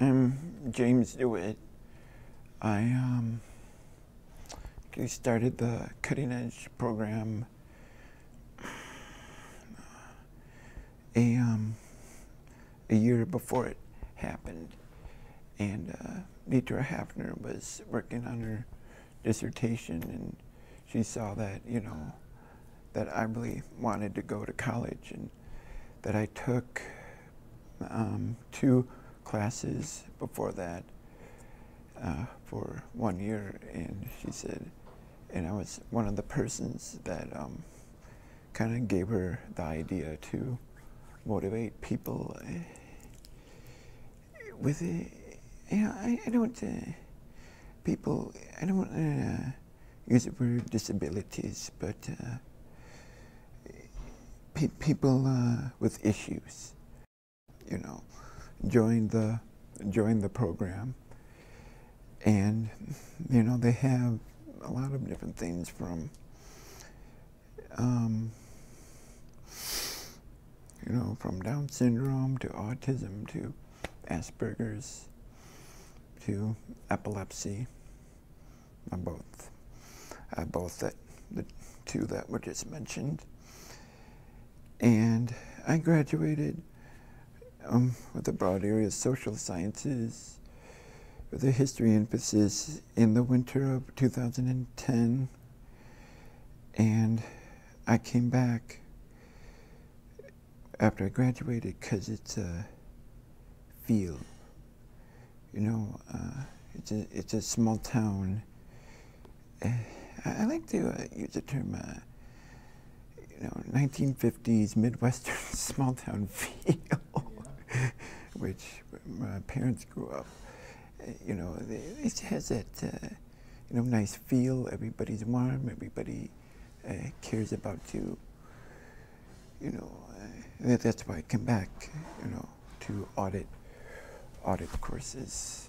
I'm James DeWitt. I um, started the Cutting Edge program a, um, a year before it happened. And uh, Nitra Hafner was working on her dissertation, and she saw that, you know, that I really wanted to go to college, and that I took um, two classes before that uh, for one year, and she said, and I was one of the persons that um, kind of gave her the idea to motivate people uh, with, uh, you know, I, I don't, uh, people, I don't to use the word disabilities, but uh, pe people uh, with issues, you know, join the, join the program. And, you know, they have a lot of different things from, um, you know, from Down syndrome to autism to Asperger's to epilepsy. Uh, both, uh, both that, the two that were just mentioned. And I graduated um, with the broad area of social sciences with a history emphasis in the winter of 2010. And I came back after I graduated because it's a field. You know, uh, it's, a, it's a small town. Uh, I, like to uh, use the term, uh, you know, 1950s Midwestern small town feel, which my parents grew up. Uh, you know, it has that, uh, you know, nice feel. Everybody's warm. Everybody cares about you. You know, that's why I come back, you know, to audit audit courses.